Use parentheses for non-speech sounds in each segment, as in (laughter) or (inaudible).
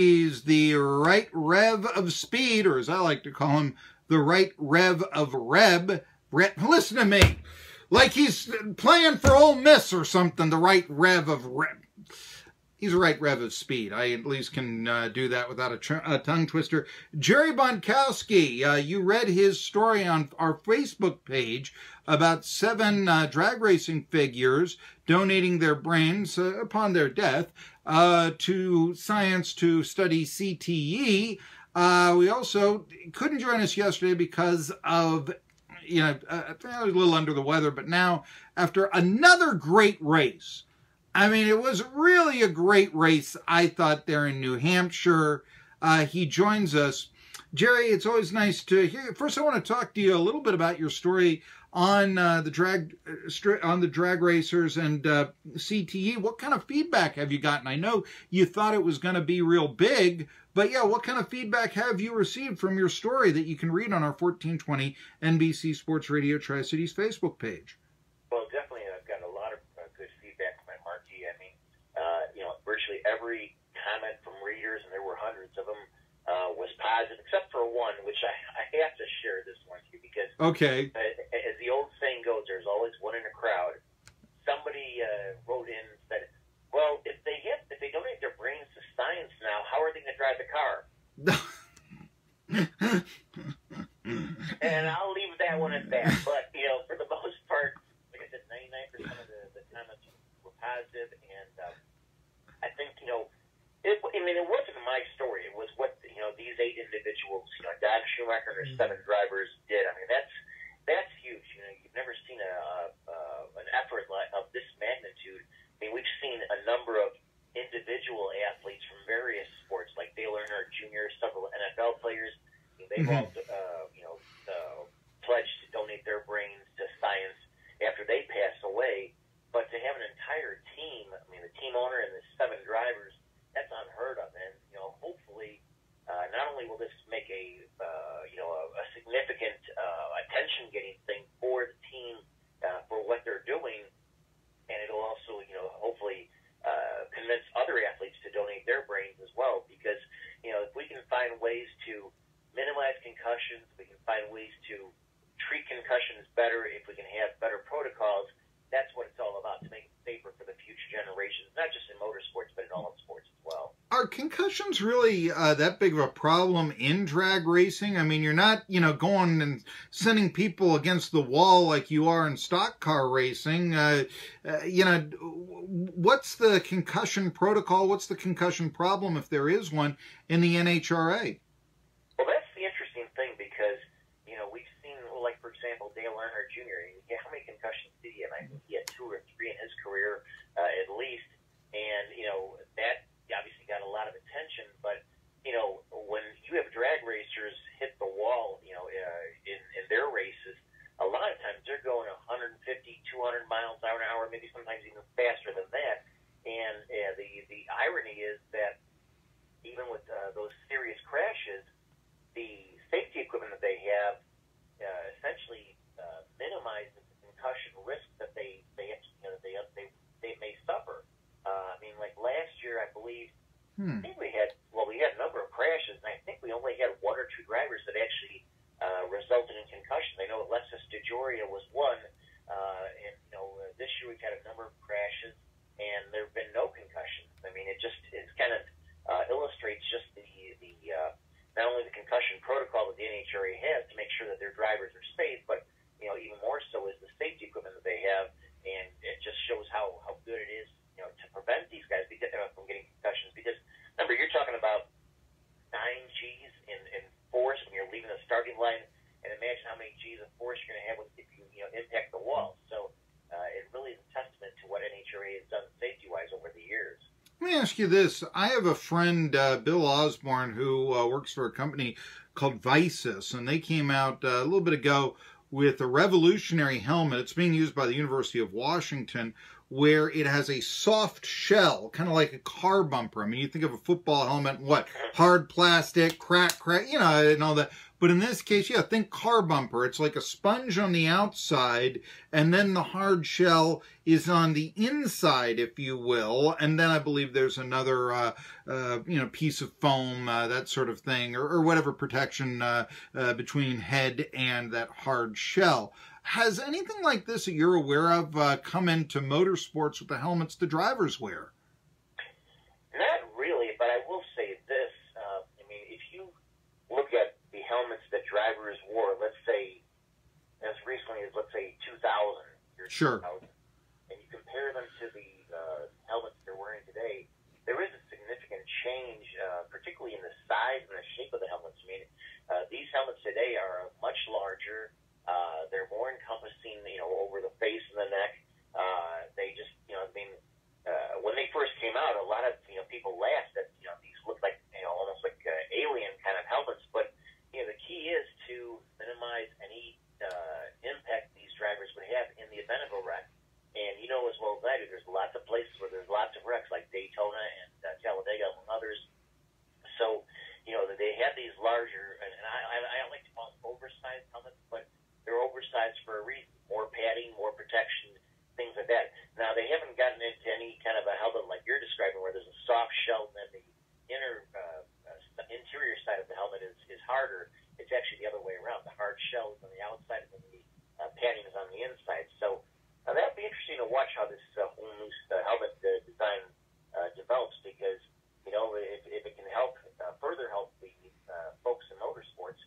He's the right rev of speed, or as I like to call him, the right rev of Reb. Brett, listen to me. Like he's playing for Ole Miss or something, the right rev of Reb. He's a right rev of speed. I at least can uh, do that without a, a, tongue twister. Jerry Bonkowski, uh, you read his story on our Facebook page about seven uh, drag racing figures donating their brains uh, upon their death uh, to science to study CTE. Uh, we also couldn't join us yesterday because of, you know, I was a little under the weather, but now after another great race, I mean, it was really a great race, I thought, there in New Hampshire. Uh, he joins us. Jerry, it's always nice to hear. First, I want to talk to you a little bit about your story on uh, the drag on the drag racers and uh, CTE. What kind of feedback have you gotten? I know you thought it was going to be real big, but yeah, what kind of feedback have you received from your story that you can read on our 1420 NBC Sports Radio Tri Cities Facebook page? Well, definitely, I've gotten a lot of uh, good feedback from my Marky. I mean, uh, you know, virtually every comment from readers, and there were hundreds of them, uh, was positive, except for one, which I, I have to share this one to you because okay. As the old saying goes, there's always one in a crowd. Somebody uh, It, I mean, it wasn't my story. It was what you know these eight individuals, you know, Don Schumacher and his mm-hmm. seven drivers did. I mean, that's that's huge. You know, you've never seen a, uh, an effort like of this magnitude. I mean, we've seen a number of individual athletes from various sports, like Dale Earnhardt Jr., several NFL players. They've mm-hmm. all, uh, you know, uh, pledged to donate their brains to science after they pass away. But to have an entire team, I mean, the team owner and the seven drivers concussions really uh, that big of a problem in drag racing? I mean, you're not, you know, going and sending people against the wall like you are in stock car racing. Uh, uh, you know, what's the concussion protocol? What's the concussion problem, if there is one, in the NHRA? Well, that's the interesting thing because, you know, we've seen, like, for example, Dale Earnhardt Jr., how many concussions did he have? I think he had two or three in his career uh, at least. And, you know, that obviously got a lot of attention, but you know, when you have drag racers hit the wall, you know, uh, in, in their races, a lot of times they're going 150, 200 miles an hour, maybe sometimes even faster than that. And uh, the the irony is that even with uh, those serious crashes, the safety equipment that they have uh, essentially uh, minimizes the concussion risk that they they you know they they they may suffer. Uh, I mean, like last year, I believe, hmm. I think we had, well, we had a number of crashes, and I think we only had one or two drivers that actually uh, resulted in concussions. I know Alexis DeJoria was one, uh, and, you know, uh, this year we've had a number of crashes, and there have been no concussions. I mean, it just, it kind of uh, illustrates just the, the, uh, not only the concussion protocol that the NHRA has to make sure that their drivers are safe, but, you know, even more so is the safety equipment that they have, and it just shows how, how good it is you know, to prevent these guys uh, from getting concussions. Because remember, you're talking about nine G's in, in force when you're leaving the starting line, and imagine how many G's of force you're going to have if you you know impact the wall. So uh, it really is a testament to what NHRA has done safety-wise over the years. Let me ask you this. I have a friend, uh, Bill Osborne, who uh, works for a company called VICIS, and they came out uh, a little bit ago with a revolutionary helmet. It's being used by the University of Washington, where it has a soft shell, kind of like a car bumper. I mean, you think of a football helmet, what? Hard plastic, crack, crack, you know, and all that. But in this case, yeah, think car bumper. It's like a sponge on the outside, and then the hard shell is on the inside, if you will. And then I believe there's another, uh, uh, you know, piece of foam, uh, that sort of thing, or, or whatever protection uh, uh, between head and that hard shell. Has anything like this that you're aware of uh, come into motorsports with the helmets the drivers wear? Not really, but I will say this. Uh, I mean, if you look at the helmets that drivers wore, let's say as recently as let's say 2000, year Sure. 2000, and you compare them to the uh, helmets they're wearing today, there is a significant change, uh, particularly in the size and the shape of the helmets. I mean, uh, these helmets today are much larger. Uh, they're more encompassing, you know, over the face and the neck. Uh, they just, you know, I mean, uh, when they first came out, a lot of you know people laughed that you know these look like you know almost like uh, alien kind of helmets. But you know the key is to minimize any uh, impact these drivers would have in the event of a wreck. And you know as well as I do, there's lots of places where there's lots of wrecks, like Daytona and uh, Talladega, among others. So you know that they have these larger, and, and I, I, I don't like to call them oversized helmets, but they're oversized for a reason. More padding, more protection, things like that. Now they haven't gotten into any kind of a helmet like you're describing, where there's a soft shell and then the inner uh, uh, interior side of the helmet is, is harder. It's actually the other way around. The hard shell is on the outside and then the uh, padding is on the inside. So uh, that'd be interesting to watch how this uh, whole new uh, helmet uh, design uh, develops because you know if, if it can help uh, further help the uh, folks in motorsports,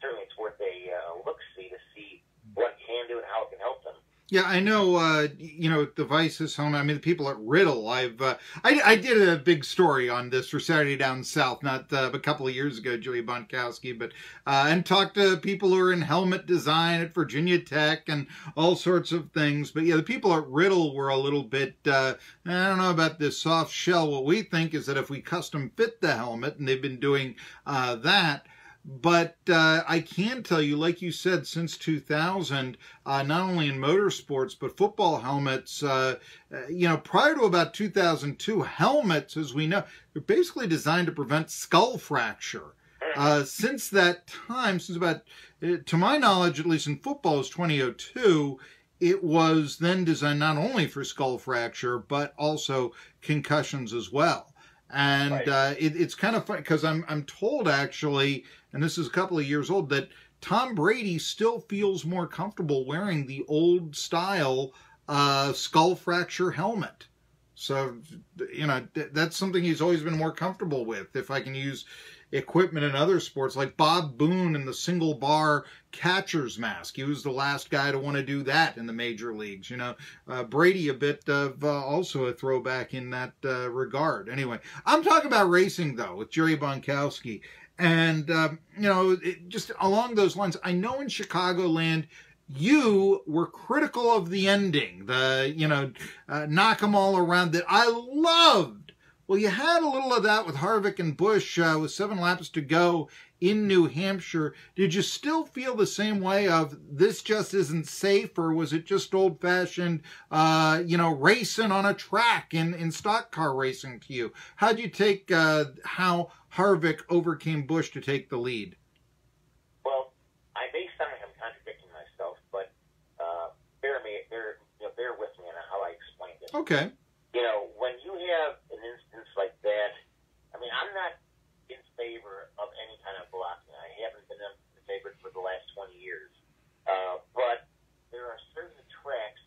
certainly it's worth a uh, look see to see what can do and how it can help them. Yeah, I know. Uh, you know, the VICIS helmet. I mean, the people at Riddell. I've uh, I, I did a big story on this for Saturday Down South, not uh, a couple of years ago, Joey Bonkowski, but uh, and talked to people who are in helmet design at Virginia Tech and all sorts of things. But yeah, the people at Riddell were a little bit. Uh, I don't know about this soft shell. What we think is that if we custom fit the helmet, and they've been doing uh, that. But uh, I can tell you, like you said, since 2000, uh, not only in motorsports, but football helmets, uh, uh, you know, prior to about 2002, helmets, as we know, they're basically designed to prevent skull fracture. Uh, since that time, since about, uh, to my knowledge, at least in football, is 2002, it was then designed not only for skull fracture, but also concussions as well. And Right. uh, it, it's kind of fun because I'm I'm told actually, and this is a couple of years old, that Tom Brady still feels more comfortable wearing the old style uh, skull fracture helmet. So you know th- that's something he's always been more comfortable with. If I can use equipment in other sports, like Bob Boone in the single bar catcher's mask, he was the last guy to want to do that in the major leagues. You know, uh, Brady a bit of uh, also a throwback in that uh, regard. Anyway, I'm talking about racing though with Jerry Bonkowski. And, um, you know, it, just along those lines, I know in Chicagoland, you were critical of the ending, the, you know, uh, knock 'em all around that I loved. Well, you had a little of that with Harvick and Busch uh, with seven laps to go in New Hampshire. Did you still feel the same way of this just isn't safe, or was it just old fashioned, uh, you know, racing on a track in, in stock car racing to you? How'd you take uh, how Harvick overcame Busch to take the lead? Well, I may sound like I'm contradicting myself, but uh, bear me, bear, you know, bear with me on how I explained it. Okay. You know, when you have like that, I mean, I'm not in favor of any kind of blocking. I haven't been in favor for the last 20 years. Uh, but there are certain tracks,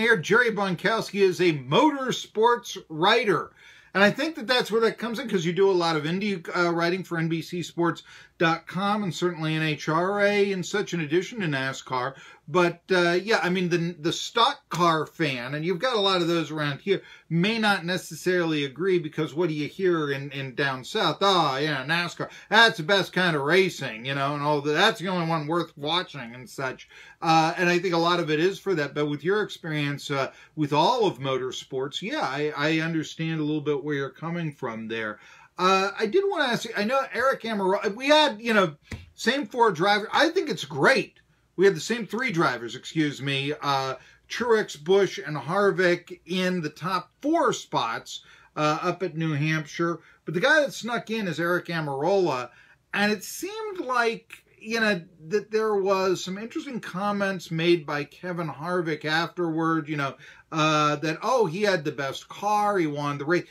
Hear Jerry Bonkowski is a motorsports writer. And I think that that's where that comes in because you do a lot of indie uh, writing for NBCSports.com and certainly NHRA and such, in addition to NASCAR. But uh, yeah, I mean, the, the stock car fan, and you've got a lot of those around here, may not necessarily agree because what do you hear in, in down south? Oh, yeah, NASCAR, that's the best kind of racing, you know, and all that. That's the only one worth watching and such. Uh, and I think a lot of it is for that. But with your experience uh, with all of motorsports, yeah, I, I understand a little bit where you're coming from there. Uh, I did want to ask you, I know Aric Almirola, we had, you know, same four drivers. I think it's great we had the same three drivers, excuse me, uh, Truex, Busch, and Harvick in the top four spots uh, up at New Hampshire. But the guy that snuck in is Aric Almirola, and it seemed like you know that there was some interesting comments made by Kevin Harvick afterward. You know uh, that oh he had the best car, he won the race.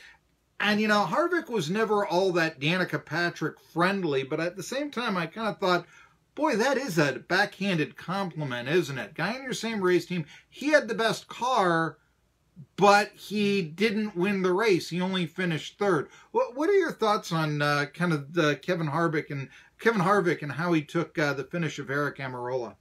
And you know, Harvick was never all that Danica Patrick friendly, but at the same time, I kind of thought, Boy, that is a backhanded compliment, isn't it? Guy in your same race team, he had the best car, but he didn't win the race. He only finished third. What What are your thoughts on uh, kind of the Kevin Harvick and Kevin Harvick and how he took uh, the finish of Aric Almirola?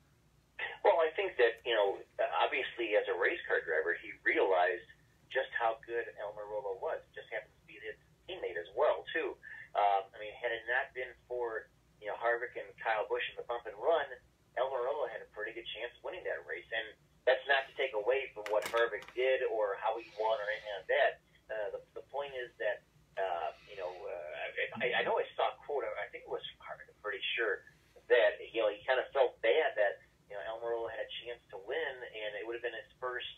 Well, I think that you know, obviously, as a race car driver, he realized just how good Almirola was. Just happens to be his teammate as well, too. Um, I mean, had it not been for you know, Harvick and Kyle Busch in the bump and run, Almirola had a pretty good chance of winning that race. And that's not to take away from what Harvick did or how he won or anything like that. Uh, the, the point is that, uh, you know, uh, I, I know I saw a quote, I think it was from Harvick, I'm pretty sure, that, you know, he kind of felt bad that, you know, Almirola had a chance to win, and it would have been his first,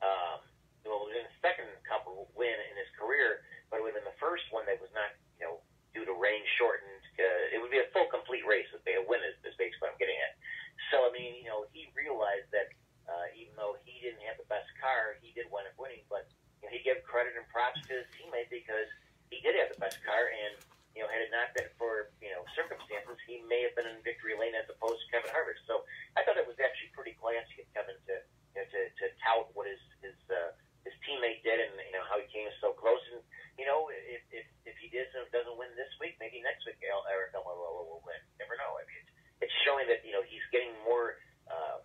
um, well, it would have been his second Cup win in his career, but it would have been the first one that was not, you know, due to rain shortened uh, it would be a full complete race if they win is, is basically what I'm getting at. So I mean, you know, he realized that uh, even though he didn't have the best car, he did wind up winning. But you know, he gave credit and props to his teammate because he did have the best car, and you know, had it not been for you know circumstances, he may have been in victory lane as opposed to Kevin Harvick. So I thought it was actually pretty classy of Kevin to you know, to to tout what his his uh, his teammate did, and you know how he came so close. And you know, if if, if he does, doesn't win this week, maybe next week Aric Almirola will win. Never know. I mean, it's, it's showing that you know he's getting more uh,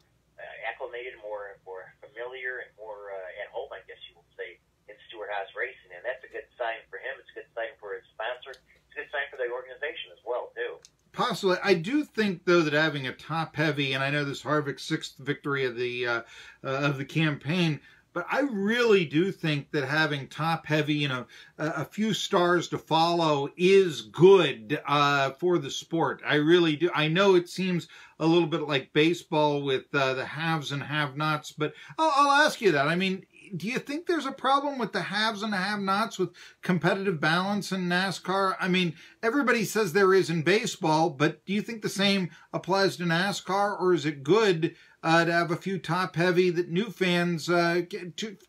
acclimated, more more familiar, and more uh, at home. I guess you would say in Stewart Haas Racing, and that's a good sign for him. It's a good sign for his sponsor. It's a good sign for the organization as well too. Possibly, I do think though that having a top heavy, and I know this Harvick sixth victory of the uh, uh, of the campaign but I really do think that having top heavy, you know, a, a few stars to follow is good uh, for the sport. I really do. I know it seems a little bit like baseball with uh, the haves and have-nots, but I'll, I'll ask you that. I mean, do you think there's a problem with the haves and the have-nots with competitive balance in NASCAR? I mean, everybody says there is in baseball, but do you think the same applies to NASCAR, or is it good uh, to have a few top heavy that new fans, uh,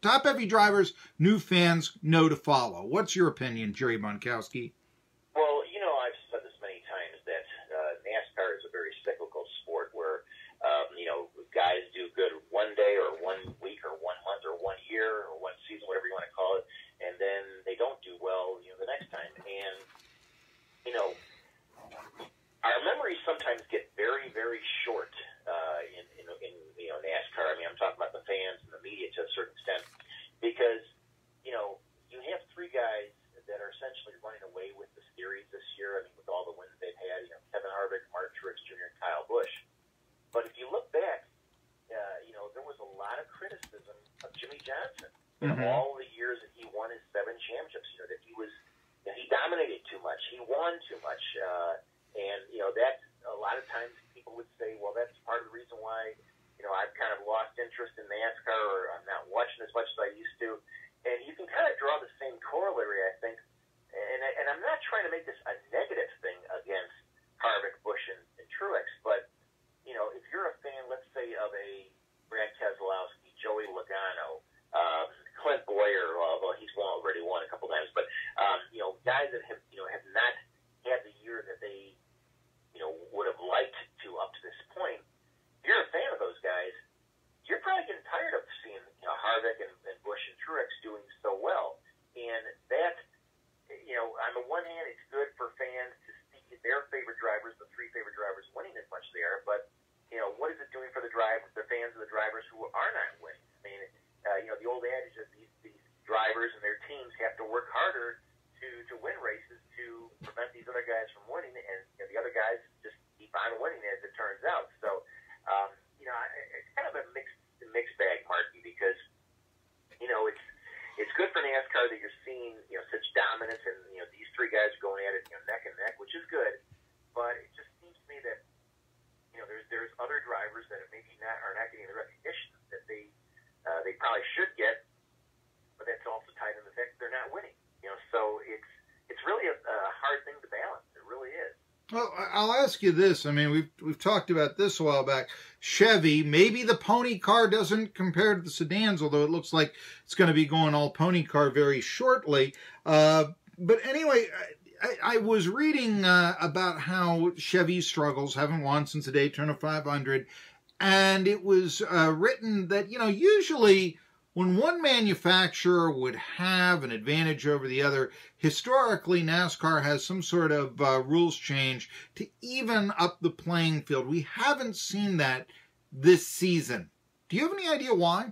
top heavy drivers, new fans know to follow? What's your opinion, Jerry Bonkowski? Well, you know, I've said this many times that uh, NASCAR is a very cyclical sport where, um, you know, guys do good one day or one week or one month or one year or one season, whatever you want to call it, and then they don't do well, you know, the next time. And, you know, our memories sometimes get very, very short uh, in, in, in you know NASCAR. I mean, I'm talking about the fans and the media to a certain extent, because you know you have three guys that are essentially running away with the series this year. I mean, with all the wins they've had, you know, Kevin Harvick, Mark Truex Jr., and Kyle Busch. But if you look back, uh, you know, there was a lot of criticism Johnson. Mm-hmm. All the years that he won his seven championships, you know, that he was, you know, he dominated too much, he won too much, uh, ask you this. I mean, we've, we've talked about this a while back. Chevy, maybe the pony car doesn't compare to the sedans, although it looks like it's going to be going all pony car very shortly. Uh, but anyway, I, I was reading uh, about how Chevy struggles, haven't won since the Daytona 500, and it was uh, written that, you know, usually – when one manufacturer would have an advantage over the other, historically NASCAR has some sort of uh, rules change to even up the playing field. We haven't seen that this season. Do you have any idea why?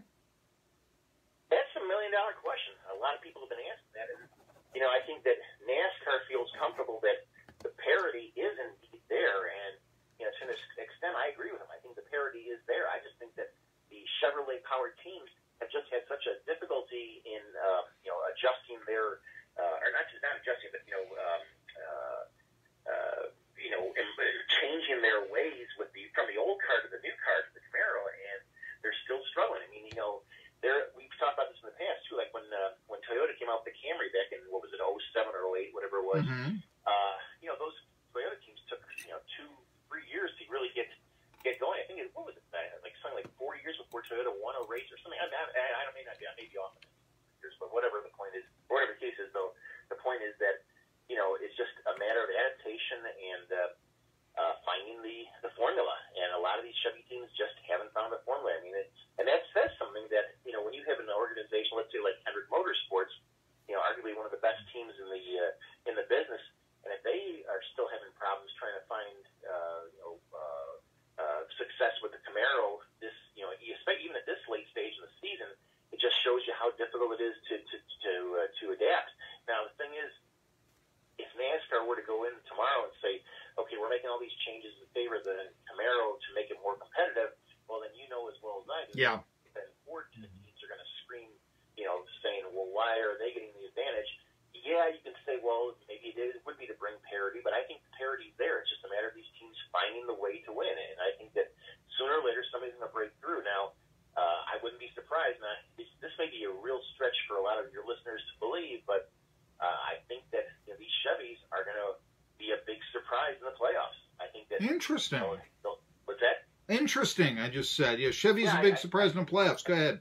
That's a million dollar question. A lot of people have been asking that. And, you know, I think that NASCAR feels comfortable that the parity is indeed there. And, you know, to an extent, I agree with them. I think the parity is there. I just think that the Chevrolet powered teams have just had such a difficulty in um, you know adjusting their uh, or not just not adjusting, but you know um, uh, uh, you know changing their ways with the from the old car to the new is to to to, uh, to a Interesting. What's that? Interesting, I just said. Yeah, Chevy's yeah, a big I, surprise in the playoffs. Go ahead.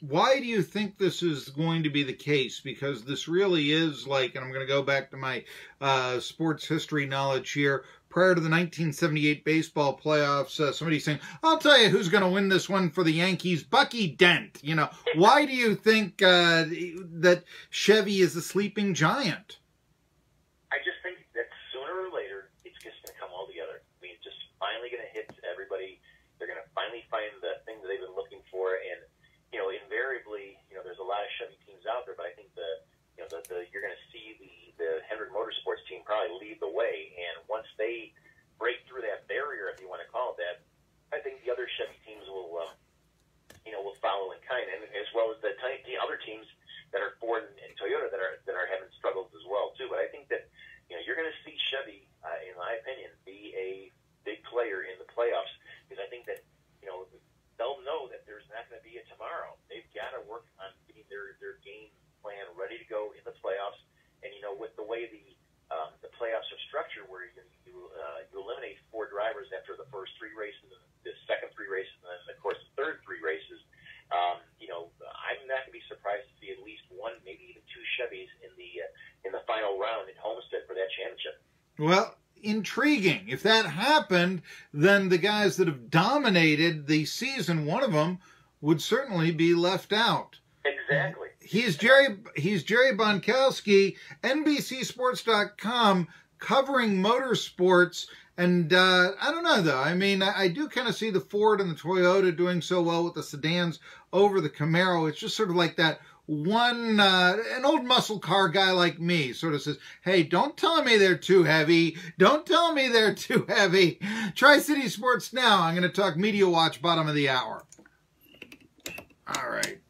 why do you think this is going to be the case? Because this really is like, and I'm going to go back to my uh, sports history knowledge here. Prior to the 1978 baseball playoffs, uh, somebody saying, I'll tell you who's going to win this one for the Yankees, Bucky Dent. You know, why do you think uh, that Chevy is a sleeping giant? probably lead the way. And once they break through that Well, intriguing. If that happened, then the guys that have dominated the season, one of them would certainly be left out. Exactly. He's Jerry. He's Jerry Bonkowski, NBCSports.com, covering motorsports. And uh, I don't know though. I mean, I, I do kind of see the Ford and the Toyota doing so well with the sedans over the Camaro. It's just sort of like that one uh, an old muscle car guy like me sort of says, "Hey, don't tell me they're too heavy. Don't tell me they're (laughs) too heavy." Tri City Sports now. I'm going to talk Media Watch bottom of the hour. All right.